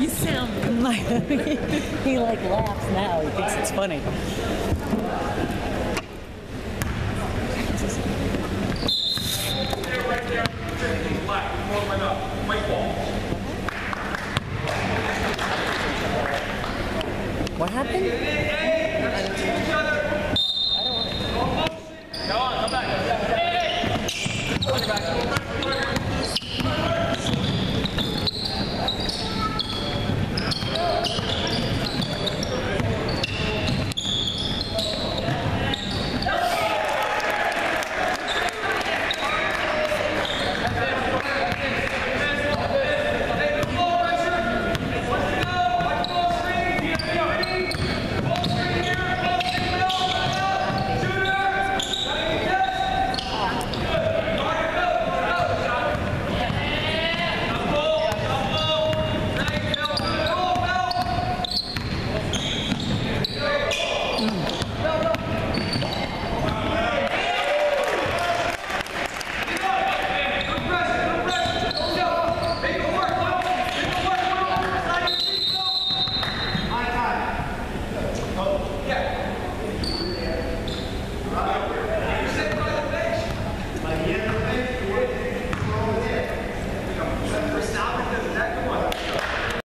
You sound he like laughs now. He thinks it's funny. What happened? Come come back. Come back. Mm.